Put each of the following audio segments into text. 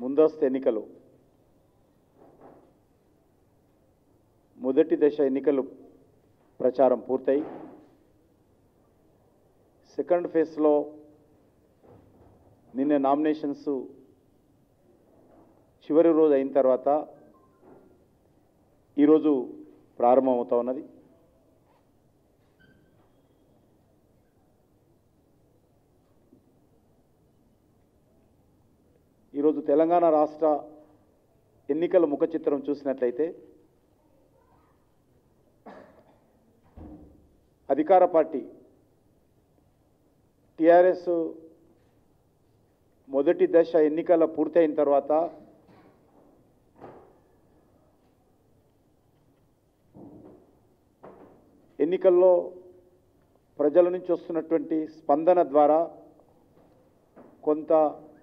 ముందస్తు ఎన్నికలు. మొదటి దశ ఎన్నికలు ప్రచారం పూర్తయి. సెకండ్ ఫేజ్లో నిన్న నామినేషన్స్ చివరి రోజు అయిన తర్వాత ఈరోజు ప్రారంభమవుతా ఉన్నది ఈరోజు తెలంగాణ రాష్ట్ర ఎన్నికల ముఖ చిత్రం చూసినట్లయితే అధికార పార్టీ టిఆర్ఎస్ మొదటి దశ ఎన్నికల పూర్తయిన తర్వాత ఎన్నికల్లో ప్రజల నుంచి వస్తున్నటువంటి స్పందన ద్వారా కొంత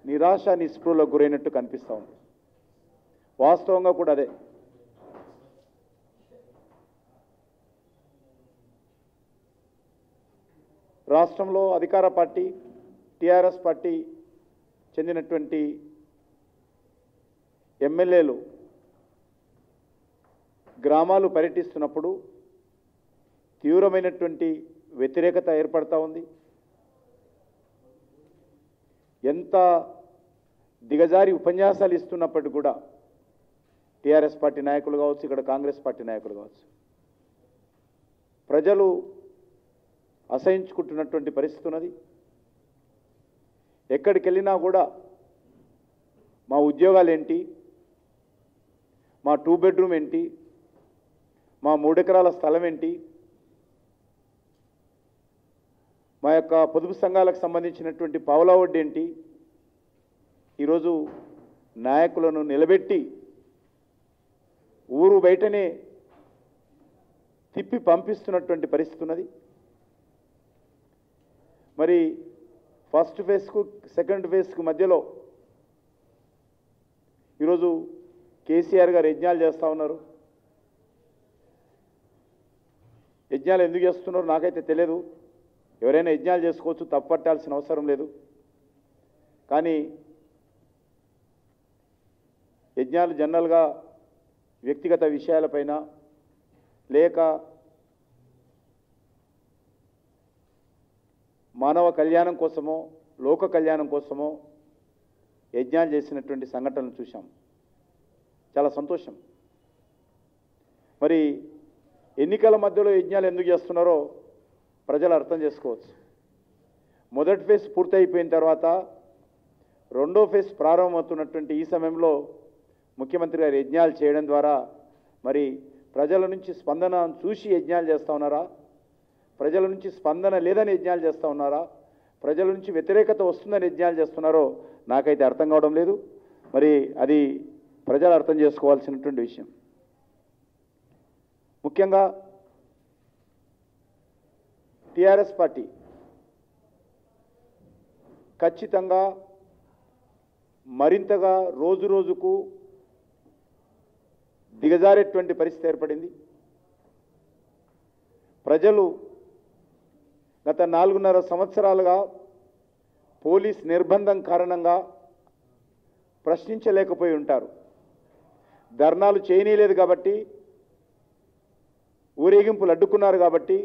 నిరాశ నిస్పృహలకు గురైనట్టు కనిపిస్తూ ఉంది. వాస్తవంగా కూడా అదే. రాష్ట్రంలో అధికార పార్టీ టిఆర్ఎస్ పార్టీ చెందినటువంటి ఎమ్మెల్యేలు గ్రామాలు పర్యటిస్తున్నప్పుడు తీవ్రమైనటువంటి వ్యతిరేకత ఏర్పడతా ఉంది. ఎంత దిగజారి ఉపన్యాసాలు ఇస్తున్నప్పటికీ కూడా టీఆర్ఎస్ పార్టీ నాయకులు కావచ్చు ఇక్కడ కాంగ్రెస్ పార్టీ నాయకులు కావచ్చు. ప్రజలు అసహించుకుంటున్నటువంటి పరిస్థితి ఉన్నది. ఎక్కడికి వెళ్ళినా కూడా మా ఉద్యోగాలు ఏంటి మా టూ బెడ్రూమ్ ఏంటి మా మూడెకరాల స్థలం ఏంటి మా యొక్క పొదుపు సంఘాలకు సంబంధించినటువంటి పావులా వడ్డీ ఏంటి? ఈరోజు నాయకులను నిలబెట్టి ఊరు బయటనే తిప్పి పంపిస్తున్నటువంటి పరిస్థితి ఉన్నది. మరి ఫస్ట్ ఫేజ్కు సెకండ్ ఫేజ్కు మధ్యలో ఈరోజు కేసీఆర్ గారు యజ్ఞాలు చేస్తూ ఉన్నారు. యజ్ఞాలు ఎందుకు చేస్తున్నారో నాకైతే తెలియదు ఎవరైనా యజ్ఞాలు చేసుకోవచ్చు తప్పట్టాల్సిన అవసరం లేదు. కానీ యజ్ఞాలు జనరల్గా వ్యక్తిగత విషయాలపైన లేక మానవ కళ్యాణం కోసమో లోక కళ్యాణం కోసమో యజ్ఞాలు చేసినటువంటి సంఘటనలు చూసాం చాలా సంతోషం. మరి ఎన్నికల మధ్యలో యజ్ఞాలు ఎందుకు చేస్తున్నారో ప్రజలు అర్థం చేసుకోవచ్చు. మొదటి ఫేజ్ పూర్తయిపోయిన తర్వాత రెండో ఫేజ్ ప్రారంభమవుతున్నటువంటి ఈ సమయంలో ముఖ్యమంత్రి గారు యజ్ఞాలు చేయడం ద్వారా మరి ప్రజల నుంచి స్పందన చూసి యజ్ఞాలు చేస్తూ ఉన్నారా? ప్రజల నుంచి స్పందన లేదని యజ్ఞాలు చేస్తూ ఉన్నారా? ప్రజల నుంచి వ్యతిరేకత వస్తుందని యజ్ఞాలు చేస్తున్నారో నాకైతే అర్థం కావడం లేదు. మరి అది ప్రజలు అర్థం చేసుకోవాల్సినటువంటి విషయం. ముఖ్యంగా టిఆర్ఎస్ పార్టీ ఖచ్చితంగా మరింతగా రోజు రోజుకు దిగజారేటువంటి పరిస్థితి ఏర్పడింది. ప్రజలు గత నాలుగున్నర సంవత్సరాలుగా పోలీస్ నిర్బంధం కారణంగా ప్రశ్నించలేకపోయి ఉంటారు. ధర్నాలు చేయనీయలేదు కాబట్టి ఊరేగింపులు అడ్డుకున్నారు కాబట్టి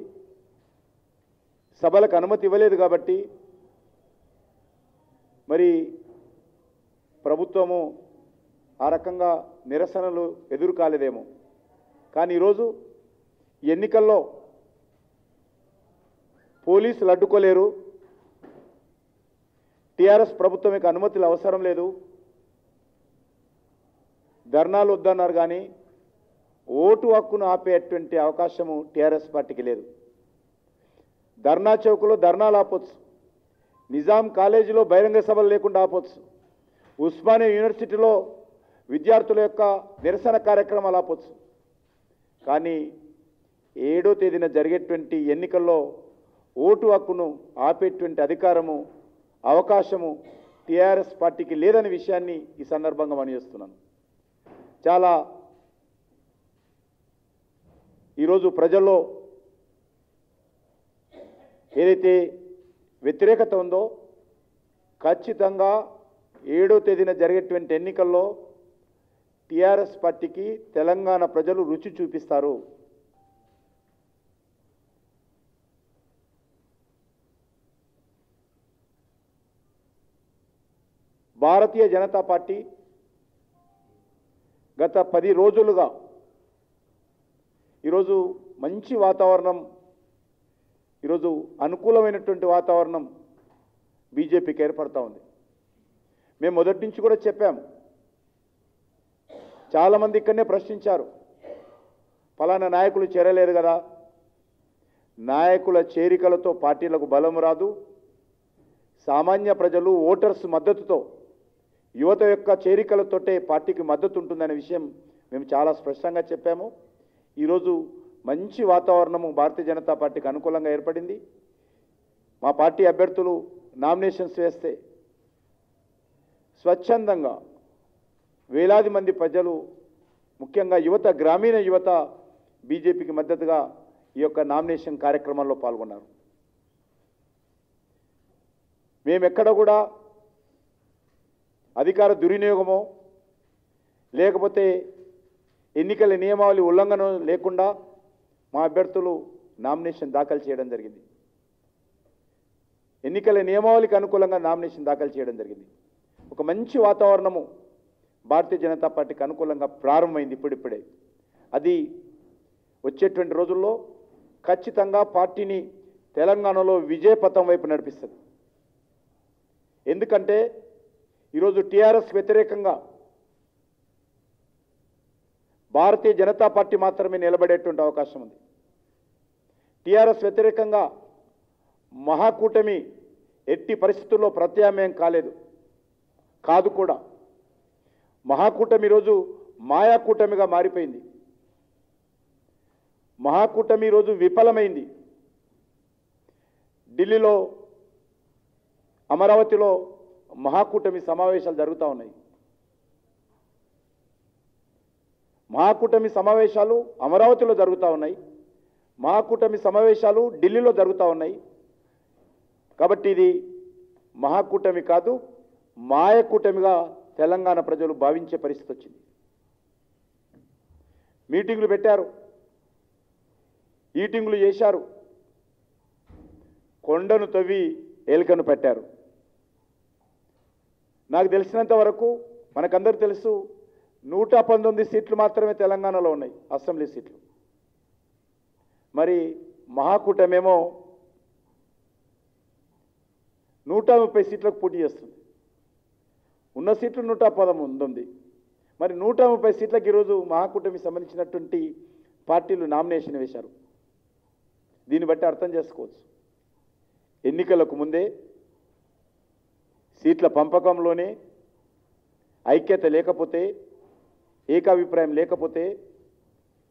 సభలకు అనుమతి ఇవ్వలేదు కాబట్టి మరి ప్రభుత్వము ఆ రకంగా నిరసనలు ఎదురు కాలేదేమో కానీ ఈరోజు ఎన్నికల్లో పోలీసులు అడ్డుకోలేరు. టీఆర్ఎస్ ప్రభుత్వం యొక్క అనుమతులు అవసరం లేదు. ధర్నాలు వద్దన్నారు కానీ ఓటు హక్కును ఆపేటువంటి అవకాశము టీఆర్ఎస్ పార్టీకి లేదు. ధర్నా చౌక్లో ధర్నాలు ఆపొచ్చు. నిజాం కాలేజీలో బహిరంగ సభలు లేకుండా ఆపొచ్చు. ఉస్మానియా యూనివర్సిటీలో విద్యార్థుల యొక్క నిరసన కార్యక్రమాలు ఆపొచ్చు. కానీ ఏడో తేదీన జరిగేటువంటి ఎన్నికల్లో ఓటు హక్కును ఆపేటువంటి అధికారము అవకాశము టీఆర్ఎస్ పార్టీకి లేదనే విషయాన్ని ఈ సందర్భంగా మనిచేస్తున్నాను చాలా ఈరోజు ప్రజల్లో ఏదైతే వ్యతిరేకత ఉందో ఖచ్చితంగా ఏడో తేదీన జరిగేటువంటి ఎన్నికల్లో టీఆర్ఎస్ పార్టీకి తెలంగాణ ప్రజలు రుచి చూపిస్తారు. భారతీయ జనతా పార్టీ గత పది రోజులుగా ఈరోజు మంచి వాతావరణం ఈరోజు అనుకూలమైనటువంటి వాతావరణం బీజేపీకి ఏర్పడతా ఉంది. మేము మొదటి నుంచి కూడా చెప్పాం. చాలామంది ఇక్కడనే ప్రశ్నించారు. ఫలానా నాయకులు చేరలేరు కదా. నాయకుల చేరికలతో పార్టీలకు బలం రాదు. సామాన్య ప్రజలు ఓటర్స్ మద్దతుతో యువత యొక్క చేరికలతోటే పార్టీకి మద్దతు ఉంటుందనే విషయం మేము చాలా స్పష్టంగా చెప్పాము. ఈరోజు మంచి వాతావరణము భారతీయ జనతా పార్టీకి అనుకూలంగా ఏర్పడింది. మా పార్టీ అభ్యర్థులు నామినేషన్స్ వేస్తే స్వచ్ఛందంగా వేలాది మంది ప్రజలు ముఖ్యంగా యువత గ్రామీణ యువత బీజేపీకి మద్దతుగా ఈ యొక్క నామినేషన్ కార్యక్రమంలో పాల్గొన్నారు. మేమెక్కడ కూడా అధికార దుర్వినియోగమో లేకపోతే ఎన్నికల నియమావళి ఉల్లంఘన లేకుండా మా అభ్యర్థులు నామినేషన్ దాఖలు చేయడం జరిగింది. ఎన్నికల నియమావళికి అనుకూలంగా నామినేషన్ దాఖలు చేయడం జరిగింది. ఒక మంచి వాతావరణము భారతీయ జనతా పార్టీకి అనుకూలంగా ప్రారంభమైంది ఇప్పుడిప్పుడే. అది వచ్చేటువంటి రోజుల్లో ఖచ్చితంగా పార్టీని తెలంగాణలో విజయపథం వైపు నడిపిస్తుంది. ఎందుకంటే ఈరోజు టీఆర్ఎస్ వ్యతిరేకంగా భారతీయ జనతా పార్టీ మాత్రమే నిలబడేటువంటి అవకాశం ఉంది. టీఆర్ఎస్ వ్యతిరేకంగా మహాకూటమి ఎట్టి పరిస్థితుల్లో ప్రత్యామ్నాయం కాలేదు. కాదు కూడా. మహాకూటమి ఈరోజు మాయాకూటమిగా మారిపోయింది. మహాకూటమి ఈరోజు విఫలమైంది. ఢిల్లీలో అమరావతిలో మహాకూటమి సమావేశాలు జరుగుతూ ఉన్నాయి. మహాకూటమి సమావేశాలు అమరావతిలో జరుగుతూ ఉన్నాయి. మహాకూటమి సమావేశాలు ఢిల్లీలో జరుగుతూ ఉన్నాయి. కాబట్టి ఇది మహాకూటమి కాదు మాయకూటమిగా తెలంగాణ ప్రజలు భావించే పరిస్థితి వచ్చింది. మీటింగులు పెట్టారు ఈటింగులు చేశారు కొండను తవ్వి ఎలుకను పెట్టారు. నాకు తెలిసినంత వరకు మనకందరూ తెలుసు నూట పంతొమ్మిది సీట్లు మాత్రమే తెలంగాణలో ఉన్నాయి అసెంబ్లీ సీట్లు. మరి మహాకూటమేమో నూట ముప్పై సీట్లకు పోటీ చేస్తుంది. ఉన్న సీట్లు నూట పంతొమ్మిది మరి నూట ముప్పై సీట్లకు ఈరోజు మహాకూటమికి సంబంధించినటువంటి పార్టీలు నామినేషన్ వేశారు. దీన్ని బట్టి అర్థం చేసుకోవచ్చు. ఎన్నికలకు ముందే సీట్ల పంపకంలోనే ఐక్యత లేకపోతే ఏకాభిప్రాయం లేకపోతే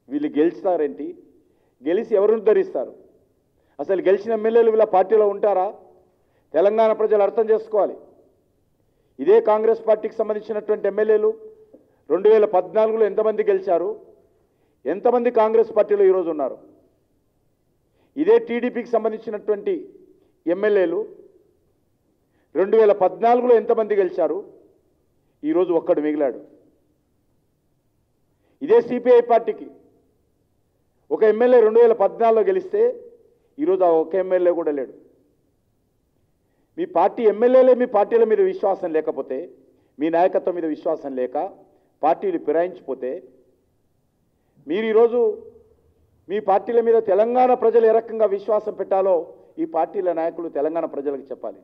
వీళ్ళు గెలుస్తారేంటి? గెలిచి ఎవరిని ధరిస్తారు అసలు గెలిచిన ఎమ్మెల్యేలు వీళ్ళ పార్టీలో ఉంటారా? తెలంగాణ ప్రజలు అర్థం చేసుకోవాలి. ఇదే కాంగ్రెస్ పార్టీకి సంబంధించినటువంటి ఎమ్మెల్యేలు రెండు వేల పద్నాలుగులో ఎంతమంది గెలిచారు? ఎంతమంది కాంగ్రెస్ పార్టీలో ఈరోజు ఉన్నారు? ఇదే టీడీపీకి సంబంధించినటువంటి ఎమ్మెల్యేలు రెండు వేల పద్నాలుగులో ఎంతమంది గెలిచారు? ఈరోజు ఒక్కడు మిగిలాడు. ఇదే సిపిఐ పార్టీకి ఒక ఎమ్మెల్యే రెండు వేల పద్నాలుగులో గెలిస్తే ఈరోజు ఆ ఒక ఎమ్మెల్యే కూడా లేడు. మీ పార్టీ ఎమ్మెల్యేలే మీ పార్టీల మీద విశ్వాసం లేకపోతే మీ నాయకత్వం మీద విశ్వాసం లేక పార్టీలు ఫిరాయించిపోతే మీరు ఈరోజు మీ పార్టీల మీద తెలంగాణ ప్రజలు ఏ రకంగా విశ్వాసం పెట్టాలో ఈ పార్టీల నాయకులు తెలంగాణ ప్రజలకు చెప్పాలి.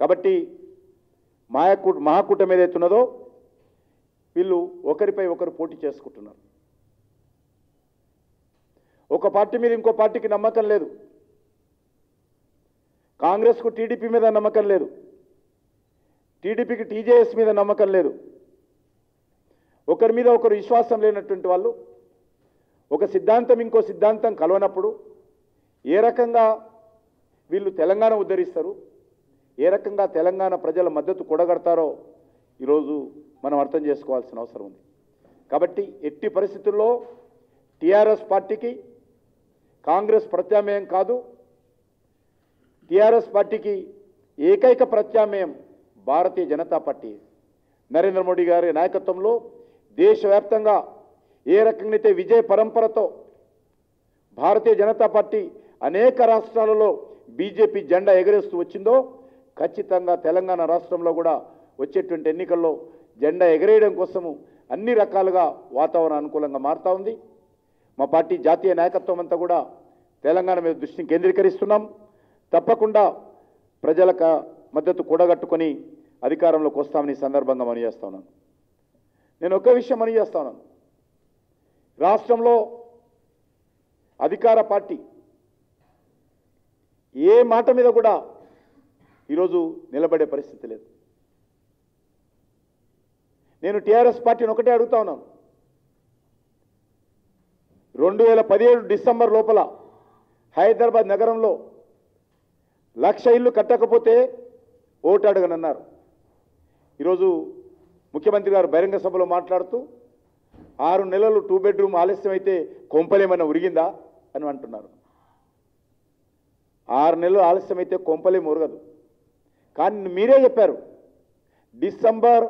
కాబట్టి మాయకు మహాకూటమి ఏదైతే ఉన్నదో వీళ్ళు ఒకరిపై ఒకరు పోటీ చేసుకుంటున్నారు. ఒక పార్టీ మీద ఇంకో పార్టీకి నమ్మకం లేదు. కాంగ్రెస్కు టీడీపీ మీద నమ్మకం లేదు. టీడీపీకి టీజేఎస్ మీద నమ్మకం లేదు. ఒకరి మీద ఒకరు విశ్వాసం లేనటువంటి వాళ్ళు ఒక సిద్ధాంతం ఇంకో సిద్ధాంతం కలవనప్పుడు ఏ రకంగా వీళ్ళు తెలంగాణ ఉద్ధరిస్తారు ఏ రకంగా తెలంగాణ ప్రజల మద్దతు కూడగడతారో ఈరోజు మనం అర్థం చేసుకోవాల్సిన అవసరం ఉంది. కాబట్టి ఎట్టి పరిస్థితుల్లో టీఆర్ఎస్ పార్టీకి కాంగ్రెస్ ప్రత్యామ్నాయం కాదు. టీఆర్ఎస్ పార్టీకి ఏకైక ప్రత్యామ్నాయం భారతీయ జనతా పార్టీ. నరేంద్ర మోడీ గారి నాయకత్వంలో దేశవ్యాప్తంగా ఏ రకంగా విజయ పరంపరతో భారతీయ జనతా పార్టీ అనేక రాష్ట్రాలలో బీజేపీ జెండా ఎగరేస్తూ వచ్చిందో ఖచ్చితంగా తెలంగాణ రాష్ట్రంలో కూడా వచ్చేటువంటి ఎన్నికల్లో జెండా ఎగరేయడం కోసము అన్ని రకాలుగా వాతావరణం అనుకూలంగా మారుతూ ఉంది. మా పార్టీ జాతీయ నాయకత్వం అంతా కూడా తెలంగాణ మీద దృష్టిని కేంద్రీకరిస్తున్నాం. తప్పకుండా ప్రజలకు మద్దతు కూడగట్టుకొని అధికారంలోకి వస్తామని సందర్భంగా మనవి చేస్తా ఉన్నాను నేను ఒక్క విషయం మనవి చేస్తా ఉన్నాను రాష్ట్రంలో అధికార పార్టీ ఏ మాట మీద కూడా ఈరోజు నిలబడే పరిస్థితి లేదు. నేను టీఆర్ఎస్ పార్టీని ఒకటే అడుగుతా ఉన్నాను. రెండు వేల పదిహేడు డిసెంబర్ లోపల హైదరాబాద్ నగరంలో లక్ష ఇల్లు కట్టకపోతే ఓటు అడగనన్నారు. ఈరోజు ముఖ్యమంత్రి గారు బహిరంగ సభలో మాట్లాడుతూ ఆరు నెలలు టూ బెడ్రూమ్ ఆలస్యం అయితే కొంపలేమన్నా ఉరిగిందా అని అంటున్నారు. ఆరు నెలలు ఆలస్యం అయితే కొంపలేం ఉరగదు. కానీ మీరే చెప్పారు డిసెంబర్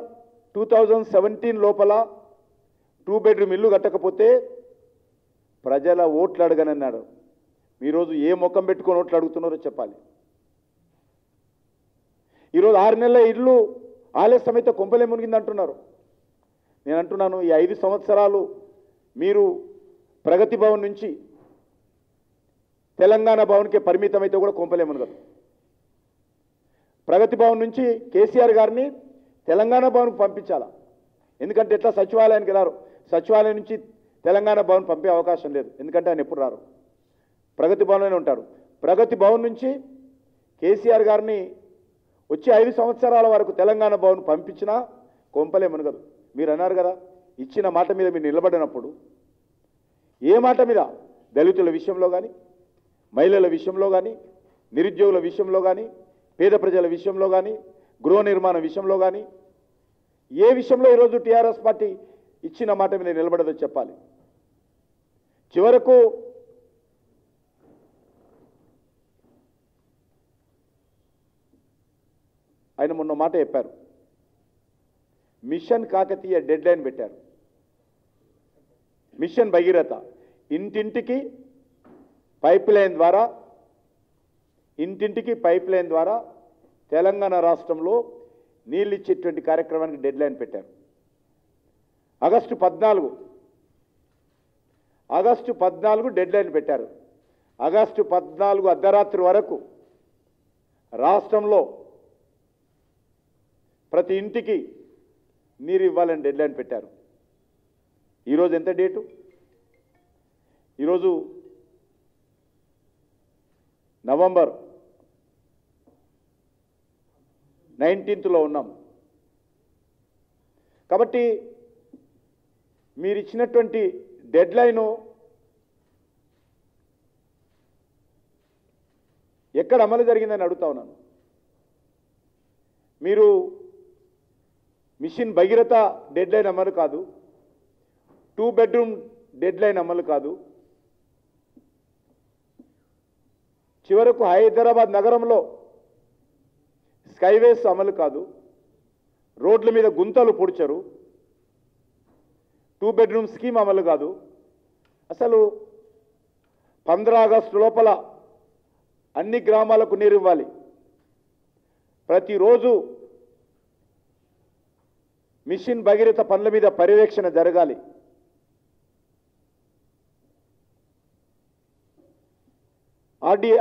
టూ థౌజండ్ సెవెంటీన్ లోపల టూ బెడ్రూమ్ ఇల్లు కట్టకపోతే ప్రజల ఓట్లు అడగనన్నారు. ఈరోజు ఏ ముఖం పెట్టుకొని ఓట్లు అడుగుతున్నారో చెప్పాలి. ఈరోజు ఆరు నెలల ఇల్లు ఆలస్యమైతే కొంపలే మునిగింది అంటున్నారు నేను అంటున్నాను ఈ ఐదు సంవత్సరాలు మీరు ప్రగతి భవన్ నుంచి తెలంగాణ భవన్కి పరిమితమైతే కూడా కొంపలే మునగదు. ప్రగతి భవన్ నుంచి కేసీఆర్ గారిని తెలంగాణ భవన్కి పంపించాలా. ఎందుకంటే ఎట్లా సచివాలయానికి రారు? సచివాలయం నుంచి తెలంగాణ భవన్ పంపే అవకాశం లేదు. ఎందుకంటే ఆయన ఎప్పుడు రారు? ప్రగతి భవన్లోనే ఉంటారు. ప్రగతి భవన్ నుంచి కేసీఆర్ గారిని వచ్చే ఐదు సంవత్సరాల వరకు తెలంగాణ భవన్ పంపించినా కొంపలే మునగదు. మీరు అన్నారు కదా ఇచ్చిన మాట మీద మీరు నిలబడినప్పుడు ఏ మాట మీద? దళితుల విషయంలో కానీ మహిళల విషయంలో కానీ నిరుద్యోగుల విషయంలో కానీ పేద ప్రజల విషయంలో కానీ గృహ నిర్మాణ విషయంలో కానీ ఏ విషయంలో ఈరోజు టీఆర్ఎస్ పార్టీ ఇచ్చిన మాట మీద నిలబడదో చెప్పాలి. చివరకు ఆయన మొన్న మాట చెప్పారు. మిషన్ కాకతీయ డెడ్ లైన్ పెట్టారు. మిషన్ భగీరథ. ఇంటింటికి పైప్ లైన్ ద్వారా ఇంటింటికి పైప్ లైన్ ద్వారా తెలంగాణ రాష్ట్రంలో నీళ్ళు ఇచ్చేటువంటి కార్యక్రమానికి డెడ్ లైన్ పెట్టారు. ఆగస్టు పద్నాలుగు. ఆగస్టు పద్నాలుగు డెడ్ లైన్ పెట్టారు. ఆగస్టు పద్నాలుగు అర్ధరాత్రి వరకు రాష్ట్రంలో ప్రతి ఇంటికి నీరు ఇవ్వాలని డెడ్ లైన్ పెట్టారు. ఈరోజు ఎంత డేటు? ఈరోజు నవంబర్ నైన్టీన్త్లో ఉన్నాం. కాబట్టి మీరు ఇచ్చినటువంటి డెడ్ లైను ఎక్కడ అమలు జరిగిందని అడుగుతా ఉన్నాను. మీరు మిషన్ భగీరథ డెడ్లైన్ అమలు కాదు. టూ బెడ్రూమ్ డెడ్లైన్ అమలు కాదు. చివరకు హైదరాబాద్ నగరంలో స్కైవేస్ అమలు కాదు. రోడ్ల మీద గుంతలు పొడిచరు. టూ బెడ్రూమ్ స్కీమ్ అమలు కాదు. అసలు పంద్రా ఆగస్టు లోపల అన్ని గ్రామాలకు నీరు ఇవ్వాలి. ప్రతిరోజు మిషన్ భగీరథ పనుల మీద పర్యవేక్షణ జరగాలి. ఆర్డి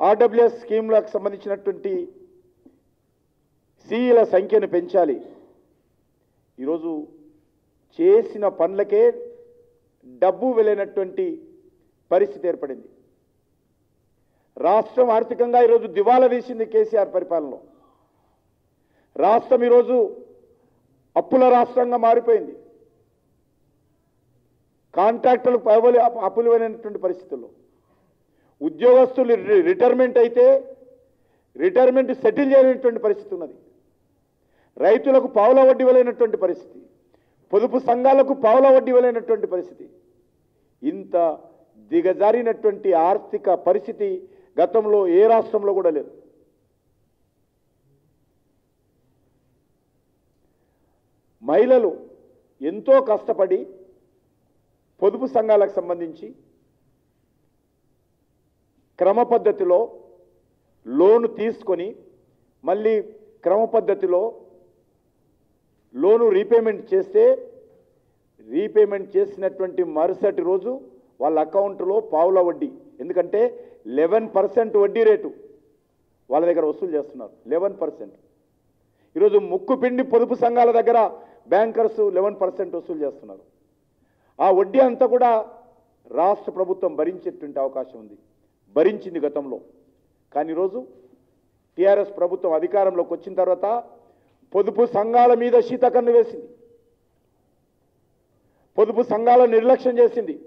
ఆర్డబ్ల్యూఎస్ స్కీమ్లకు సంబంధించినటువంటి సీఈల సంఖ్యను పెంచాలి. ఈరోజు చేసిన పనులకే డబ్బు వెళ్ళినటువంటి పరిస్థితి ఏర్పడింది. రాష్ట్రం ఆర్థికంగా ఈరోజు దివాలా వేసింది కేసీఆర్ పరిపాలనలో. రాష్ట్రం ఈరోజు అప్పుల రాష్ట్రంగా మారిపోయింది. కాంట్రాక్టర్లకు పైవలి అప్పులు పరిస్థితుల్లో. ఉద్యోగస్తులు రి- రిటైర్మెంట్ అయితే రిటైర్మెంట్ సెటిల్ చేయలేనటువంటి పరిస్థితి ఉన్నది. రైతులకు పావుల వడ్డీ వలైనటువంటి పరిస్థితి. పొదుపు సంఘాలకు పావుల వడ్డీ వలైనటువంటి పరిస్థితి. ఇంత దిగజారినటువంటి ఆర్థిక పరిస్థితి గతంలో ఏ రాష్ట్రంలో కూడా లేదు. మహిళలు ఎంతో కష్టపడి పొదుపు సంఘాలకు సంబంధించి క్రమ పద్ధతిలో లోను తీసుకొని మళ్ళీ క్రమ పద్ధతిలో లోను రీపేమెంట్ చేస్తే రీపేమెంట్ చేసినటువంటి మరుసటి రోజు వాళ్ళ అకౌంట్లో పావుల వడ్డీ. ఎందుకంటే లెవెన్ పర్సెంట్ వడ్డీ రేటు వాళ్ళ దగ్గర వసూలు చేస్తున్నారు. Eleven percent. ఈరోజు ముక్కు పిండి పొదుపు సంఘాల దగ్గర బ్యాంకర్స్ లెవెన్ పర్సెంట్ వసూలు చేస్తున్నారు. ఆ వడ్డీ అంతా కూడా రాష్ట్ర ప్రభుత్వం భరించేటువంటి అవకాశం ఉంది. భరించింది గతంలో. కానీ ఈరోజు టీఆర్ఎస్ ప్రభుత్వం అధికారంలోకి వచ్చిన తర్వాత పొదుపు సంఘాల మీద శీతకన్ను వేసింది. పొదుపు సంఘాలను నిర్లక్ష్యం చేసింది.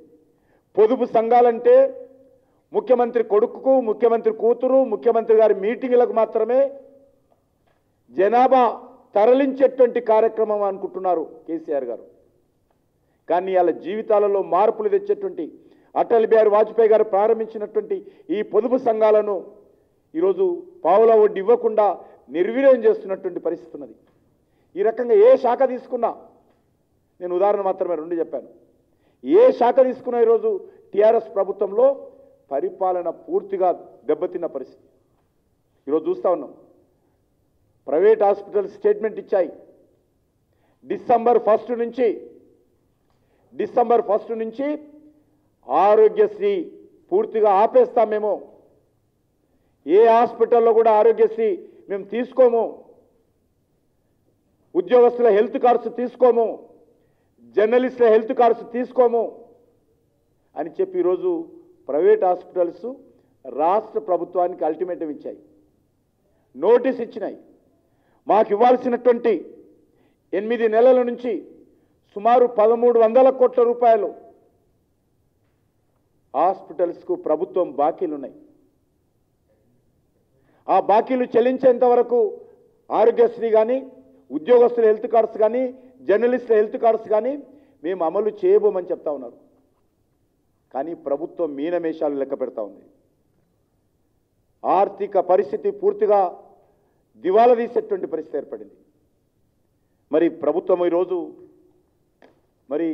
పొదుపు సంఘాలంటే ముఖ్యమంత్రి కొడుకుకు ముఖ్యమంత్రి కూతురు ముఖ్యమంత్రి గారి మీటింగ్లకు మాత్రమే జనాభా తరలించేటువంటి కార్యక్రమం అనుకుంటున్నారు కేసీఆర్ గారు. కానీ వాళ్ళ జీవితాలలో మార్పులు తెచ్చేటువంటి అటల్ బిహారీ వాజ్పేయి గారు ప్రారంభించినటువంటి ఈ పొదుపు సంఘాలను ఈరోజు పావుల వడ్డీ ఇవ్వకుండా నిర్వీర్యం చేస్తున్నటువంటి పరిస్థితి ఉన్నది. ఈ రకంగా ఏ శాఖ తీసుకున్నా నేను ఉదాహరణ మాత్రమే రెండు చెప్పాను. ఏ శాఖ తీసుకున్నా ఈరోజు టీఆర్ఎస్ ప్రభుత్వంలో పరిపాలన పూర్తిగా దెబ్బతిన్న పరిస్థితి. ఈరోజు చూస్తూ ఉన్నాం. ప్రైవేట్ హాస్పిటల్ స్టేట్మెంట్ ఇచ్చాయి. డిసెంబర్ ఫస్ట్ నుంచి డిసెంబర్ ఫస్ట్ నుంచి ఆరోగ్యశ్రీ పూర్తిగా ఆపేస్తాం మేము. ఏ హాస్పిటల్లో కూడా ఆరోగ్యశ్రీ మేము తీసుకోము. ఉద్యోగస్తుల హెల్త్ కార్డ్స్ తీసుకోము. జర్నలిస్టుల హెల్త్ కార్డ్స్ తీసుకోము అని చెప్పి ఈరోజు ప్రైవేట్ హాస్పిటల్స్ రాష్ట్ర ప్రభుత్వానికి అల్టిమేటం ఇచ్చాయి. నోటీస్ ఇచ్చినాయి. మాకు ఇవ్వాల్సినటువంటి ఎనిమిది నెలల నుంచి సుమారు పదమూడు వందల కోట్ల రూపాయలు హాస్పిటల్స్కు ప్రభుత్వం బాకీలు ఉన్నాయి ఆ బాకీలు చెల్లించేంత వరకు ఆరోగ్యశ్రీ కానీ ఉద్యోగస్తుల హెల్త్ కార్డ్స్ కానీ జర్నలిస్టుల హెల్త్ కార్డ్స్ కానీ మేము అమలు చేయబోమని చెప్తా ఉన్నారు. కానీ ప్రభుత్వం మీనమేషాలు లెక్క పెడతా ఉంది. ఆర్థిక పరిస్థితి పూర్తిగా దివాలా తీసేటువంటి పరిస్థితి ఏర్పడింది. మరి ప్రభుత్వం ఈరోజు మరి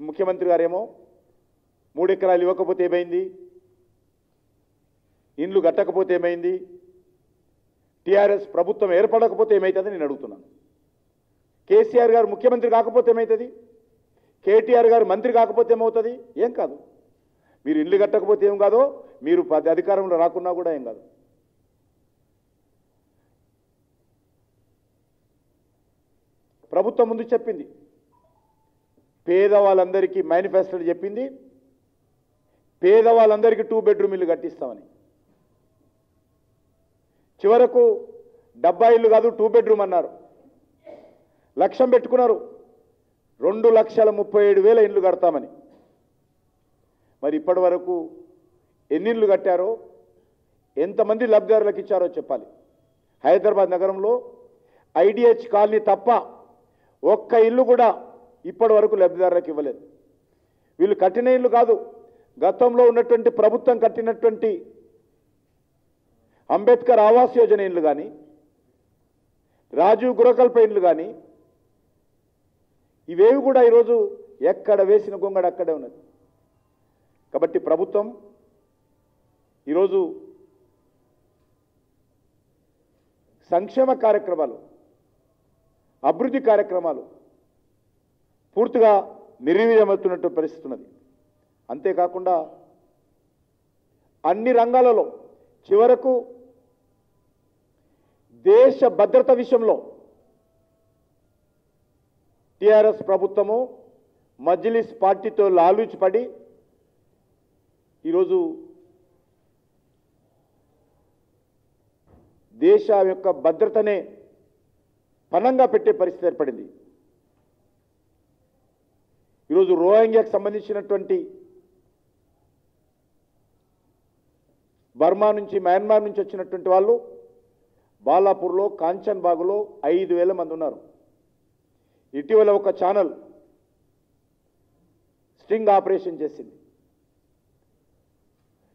ముఖ్యమంత్రి గారేమో మూడు ఎకరాలు ఇవ్వకపోతే ఏమైంది? ఇండ్లు కట్టకపోతే ఏమైంది? టీఆర్ఎస్ ప్రభుత్వం ఏర్పడకపోతే ఏమవుతుందని నేను అడుగుతున్నాను. కేసీఆర్ గారు ముఖ్యమంత్రి కాకపోతే ఏమవుతుంది కేటీఆర్ గారు మంత్రి కాకపోతే ఏమవుతుంది? ఏం కాదు. మీరు ఇల్లు కట్టకపోతే ఏం కాదో మీరు పది అధికారంలో రాకున్నా కూడా ఏం కాదు. ప్రభుత్వం ముందు చెప్పింది. పేదవాళ్ళందరికీ మేనిఫెస్టోలు చెప్పింది. పేదవాళ్ళందరికీ టూ బెడ్రూమ్ ఇల్లు కట్టిస్తామని. చివరకు డబ్బా ఇల్లు కాదు టూ బెడ్రూమ్ అన్నారు. లక్ష్యం పెట్టుకున్నారు. రెండు లక్షల ముప్పై ఏడు వేల ఇండ్లు కడతామని. మరి ఇప్పటి వరకు ఎన్ని ఇండ్లు కట్టారో ఎంతమంది లబ్ధిదారులకు ఇచ్చారో చెప్పాలి. హైదరాబాద్ నగరంలో ఐడిహెచ్ కాలనీ తప్ప ఒక్క ఇల్లు కూడా ఇప్పటి వరకు లబ్ధిదారులకు ఇవ్వలేదు. వీళ్ళు కట్టిన ఇల్లు కాదు గతంలో ఉన్నటువంటి ప్రభుత్వం కట్టినటువంటి అంబేద్కర్ ఆవాస్ యోజన ఇండ్లు కానీ రాజీవ్ గురకల్ప ఇండ్లు కానీ ఇవేవి కూడా ఈరోజు ఎక్కడ వేసిన గొంగడ అక్కడే ఉన్నది. కాబట్టి ప్రభుత్వం ఈరోజు సంక్షేమ కార్యక్రమాలు అభివృద్ధి కార్యక్రమాలు పూర్తిగా నిర్వీర్యమవుతున్నట్టు పరిస్థితి ఉన్నది. అంతేకాకుండా అన్ని రంగాలలో చివరకు దేశ భద్రత విషయంలో టిఆర్ఎస్ ప్రభుత్వము మజ్లిస్ పార్టీతో లాలూచిపడి ఈరోజు దేశ యొక్క భద్రతనే పనంగా పెట్టే పరిస్థితి ఏర్పడింది. ఈరోజు రోహింగ్యాకు సంబంధించినటువంటి బర్మా నుంచి మయన్మార్ నుంచి వచ్చినటువంటి వాళ్ళు బాలాపూర్లో కాంచన్ బాగులో ఐదు వేల మంది ఉన్నారు. ఇటీవల ఒక ఛానల్ స్ట్రింగ్ ఆపరేషన్ చేసింది.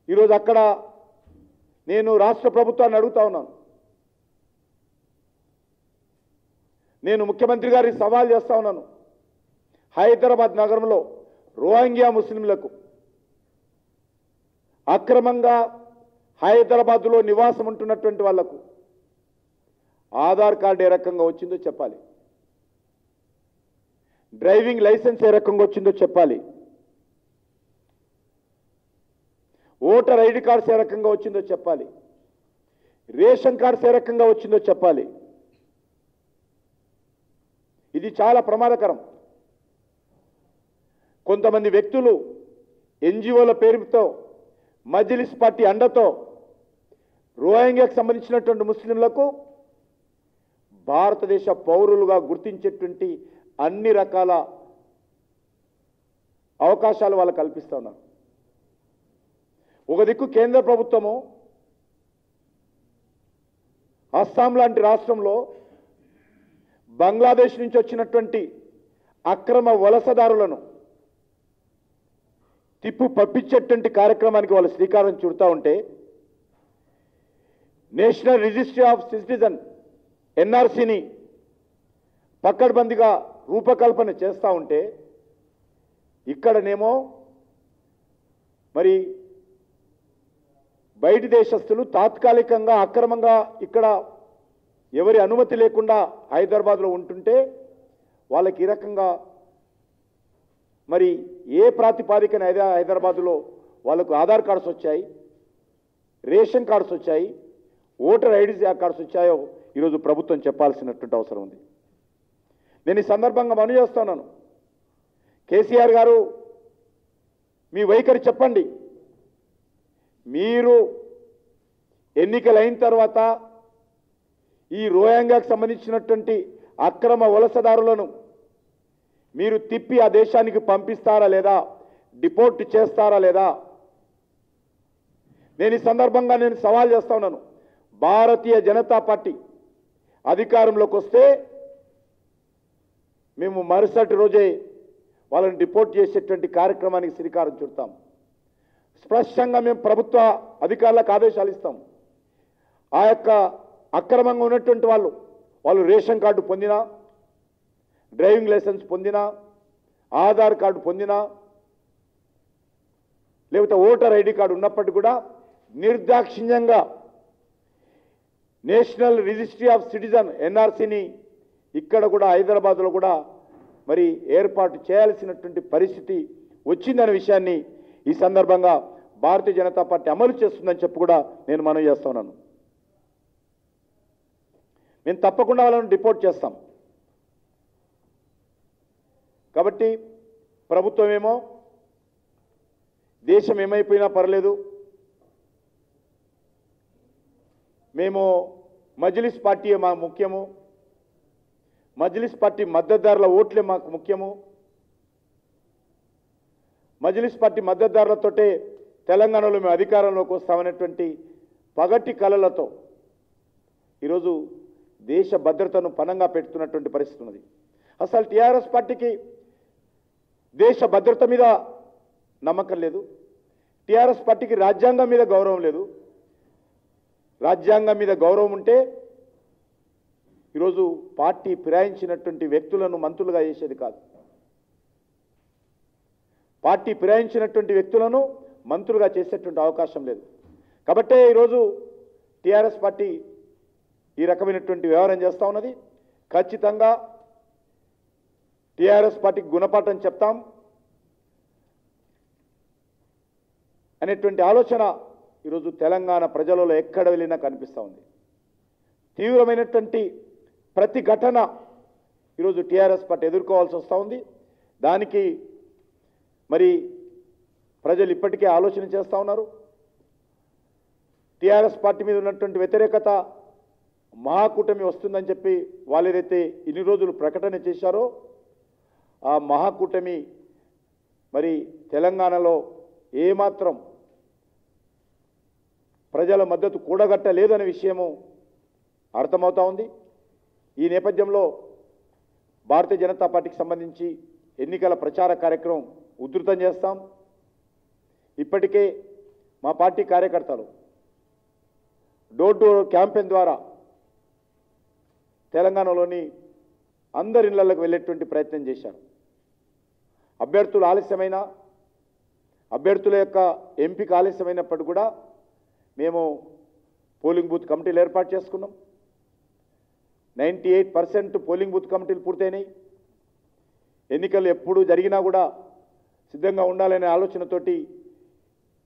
ఈరోజు అక్కడ నేను రాష్ట్ర ప్రభుత్వాన్ని అడుగుతా ఉన్నాను. నేను ముఖ్యమంత్రి గారికి సవాల్ చేస్తా ఉన్నాను. హైదరాబాద్ నగరంలో రోహింగ్యా ముస్లింలకు అక్రమంగా హైదరాబాద్లో నివాసం ఉంటున్నటువంటి వాళ్ళకు ఆధార్ కార్డు ఏ రకంగా వచ్చిందో చెప్పాలి. డ్రైవింగ్ లైసెన్స్ ఏ రకంగా వచ్చిందో చెప్పాలి. ఓటర్ ఐడి కార్డ్స్ ఏ రకంగా వచ్చిందో చెప్పాలి. రేషన్ కార్డ్స్ ఏ రకంగా వచ్చిందో చెప్పాలి. ఇది చాలా ప్రమాదకరం. కొంతమంది వ్యక్తులు ఎన్జిఓల పేరుతో మజ్లిస్ పార్టీ అండతో రోహింగ్యాకు సంబంధించినటువంటి ముస్లింలకు భారతదేశ పౌరులుగా గుర్తించేటువంటి అన్ని రకాల అవకాశాలు వాళ్ళు కల్పిస్తూ ఉన్నారు. ఒక దిక్కు కేంద్ర ప్రభుత్వము అస్సాం లాంటి రాష్ట్రంలో బంగ్లాదేశ్ నుంచి వచ్చినటువంటి అక్రమ వలసదారులను తిప్పు పంపించేటువంటి కార్యక్రమానికి వాళ్ళు శ్రీకారం చుడుతూ ఉంటే నేషనల్ రిజిస్ట్రీ ఆఫ్ సిటిజన్ ఎన్ఆర్సీని పక్కడబందిగా రూపకల్పన చేస్తూ ఉంటే ఇక్కడనేమో మరి బయటి దేశస్తులు తాత్కాలికంగా అక్రమంగా ఇక్కడ ఎవరి అనుమతి లేకుండా హైదరాబాద్లో ఉంటుంటే వాళ్ళకి ఈ రకంగా మరి ఏ ప్రాతిపాదికన హైదా హైదరాబాదులో వాళ్ళకు ఆధార్ కార్డ్స్ వచ్చాయి రేషన్ కార్డ్స్ వచ్చాయి ఓటర్ ఐడి కార్డ్స్ వచ్చాయో ఈరోజు ప్రభుత్వం చెప్పాల్సినటువంటి అవసరం ఉంది. నేను ఈ సందర్భంగా మనవి చేస్తున్నాను. కేసీఆర్ గారు మీ వైఖరి చెప్పండి. మీరు ఎన్నికలు అయిన తర్వాత ఈ రోయాంగాకు సంబంధించినటువంటి అక్రమ వలసదారులను మీరు తిప్పి ఆ దేశానికి పంపిస్తారా లేదా? డిపోర్ట్ చేస్తారా లేదా? నేను ఈ సందర్భంగా నేను సవాల్ చేస్తా ఉన్నాను. భారతీయ జనతా పార్టీ అధికారంలోకి వస్తే మేము మరుసటి రోజే వాళ్ళని డిపోర్ట్ చేసేటువంటి కార్యక్రమానికి శ్రీకారం చుడతాం. స్పష్టంగా మేము ప్రభుత్వ అధికారులకు ఆదేశాలు ఇస్తాం. ఆ యొక్క అక్రమంగా ఉన్నటువంటి వాళ్ళు. వాళ్ళు రేషన్ కార్డు పొందినా డ్రైవింగ్ లైసెన్స్ పొందినా ఆధార్ కార్డు పొందినా లేకపోతే ఓటర్ ఐడి కార్డు ఉన్నప్పటికీ కూడా నిర్దాక్షిణ్యంగా నేషనల్ రిజిస్ట్రీ ఆఫ్ సిటిజన్ ఎన్ఆర్సీని ఇక్కడ కూడా హైదరాబాద్లో కూడా మరి ఏర్పాటు చేయాల్సినటువంటి పరిస్థితి వచ్చిందనే విషయాన్ని ఈ సందర్భంగా భారతీయ జనతా పార్టీ అమలు చేస్తుందని చెప్పి కూడా నేను మనవి చేస్తున్నాను మేము తప్పకుండా వాళ్ళని రిపోర్ట్ చేస్తాం. కాబట్టి ప్రభుత్వం ఏమో దేశం ఏమైపోయినా పర్లేదు. మేము మజ్లిస్ పార్టీ మా ముఖ్యము. మజ్లిస్ పార్టీ మద్దతుదారుల ఓట్లే మాకు ముఖ్యము. మజ్లిస్ పార్టీ మద్దతుదారులతోటే తెలంగాణలో మేము అధికారంలోకి వస్తామనేటువంటి పగటి కళలతో ఈరోజు దేశ భద్రతను పనంగా పెడుతున్నటువంటి పరిస్థితి ఉన్నది. అసలు టీఆర్ఎస్ పార్టీకి దేశ భద్రత మీద నమ్మకం లేదు. టీఆర్ఎస్ పార్టీకి రాజ్యాంగం మీద గౌరవం లేదు. రాజ్యాంగం మీద గౌరవం ఉంటే ఈరోజు పార్టీ ఫిరాయించినటువంటి వ్యక్తులను మంత్రులుగా చేసేది కాదు. పార్టీ ఫిరాయించినటువంటి వ్యక్తులను మంత్రులుగా చేసేటువంటి అవకాశం లేదు. కాబట్టే ఈరోజు టీఆర్ఎస్ పార్టీ ఈ రకమైనటువంటి వ్యవహారం చేస్తూ ఉన్నది. ఖచ్చితంగా టీఆర్ఎస్ పార్టీకి గుణపాఠం చెప్తాం అనేటువంటి ఆలోచన ఈరోజు తెలంగాణ ప్రజలలో ఎక్కడ వెళ్ళినా కనిపిస్తూ ఉంది. తీవ్రమైనటువంటి ప్రతి ఘటన ఈరోజు టీఆర్ఎస్ పార్టీ ఎదుర్కోవాల్సి వస్తూ ఉంది. దానికి మరి ప్రజలు ఇప్పటికే ఆలోచన చేస్తూ ఉన్నారు. టీఆర్ఎస్ పార్టీ మీద ఉన్నటువంటి వ్యతిరేకత మహాకూటమి వస్తుందని చెప్పి వాళ్ళు ఏదైతే ఇన్ని రోజులు ప్రకటన చేశారో ఆ మహాకూటమి మరి తెలంగాణలో ఏమాత్రం ప్రజల మద్దతు కూడగట్టలేదనే విషయము అర్థమవుతా ఉంది. ఈ నేపథ్యంలో భారతీయ జనతా పార్టీకి సంబంధించి ఎన్నికల ప్రచార కార్యక్రమం ఉధృతం చేస్తాం. ఇప్పటికే మా పార్టీ కార్యకర్తలు డోర్ టు డోర్ క్యాంపెయిన్ ద్వారా తెలంగాణలోని అందరి ఇళ్ళకు వెళ్ళేటువంటి ప్రయత్నం చేశారు. అభ్యర్థులు ఆలస్యమైన అభ్యర్థుల యొక్క ఎంపిక ఆలస్యమైనప్పటికీ కూడా మేము పోలింగ్ బూత్ కమిటీలు ఏర్పాటు చేసుకున్నాం. Ninety eight percent polling booth కమిటీలు పూర్తయినాయి. ఎన్నికలు ఎప్పుడు జరిగినా కూడా సిద్ధంగా ఉండాలనే ఆలోచనతోటి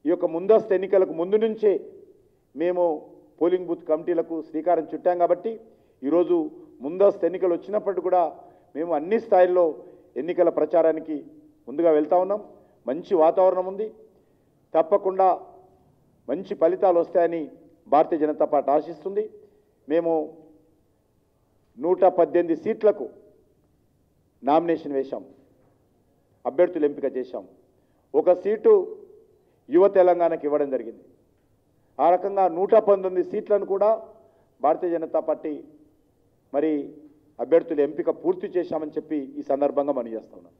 ఈ యొక్క ముందస్తు ఎన్నికలకు ముందు నుంచే మేము పోలింగ్ బూత్ కమిటీలకు శ్రీకారం చుట్టాం కాబట్టి ఈరోజు ముందస్తు ఎన్నికలు వచ్చినప్పటికీ కూడా మేము అన్ని స్థాయిల్లో ఎన్నికల ప్రచారానికి ముందుగా వెళ్తా ఉన్నాం. మంచి వాతావరణం ఉంది. తప్పకుండా మంచి ఫలితాలు వస్తాయని భారతీయ జనతా పార్టీ ఆశిస్తుంది. మేము నూట పద్దెనిమిది సీట్లకు నామినేషన్ వేశాం. అభ్యర్థులు ఎంపిక చేశాం. ఒక సీటు యువ తెలంగాణకి ఇవ్వడం జరిగింది. ఆ రకంగా నూట పంతొమ్మిది సీట్లను కూడా భారతీయ జనతా పార్టీ మరి అభ్యర్థుల ఎంపిక పూర్తి చేశామని చెప్పి ఈ సందర్భంగా మనం చేస్తా ఉన్నాం.